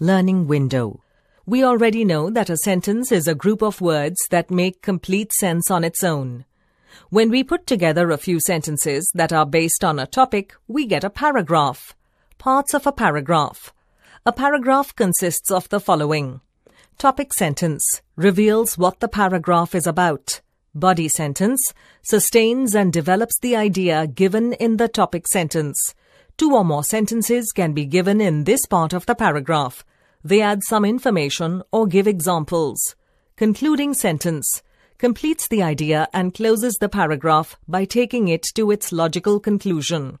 Learning window. We already know that a sentence is a group of words that make complete sense on its own. When we put together a few sentences that are based on a topic, we get a paragraph. Parts of a paragraph. A paragraph consists of the following. Topic sentence reveals what the paragraph is about. Body sentence sustains and develops the idea given in the topic sentence. Two or more sentences can be given in this part of the paragraph. They add some information or give examples. Concluding sentence completes the idea and closes the paragraph by taking it to its logical conclusion.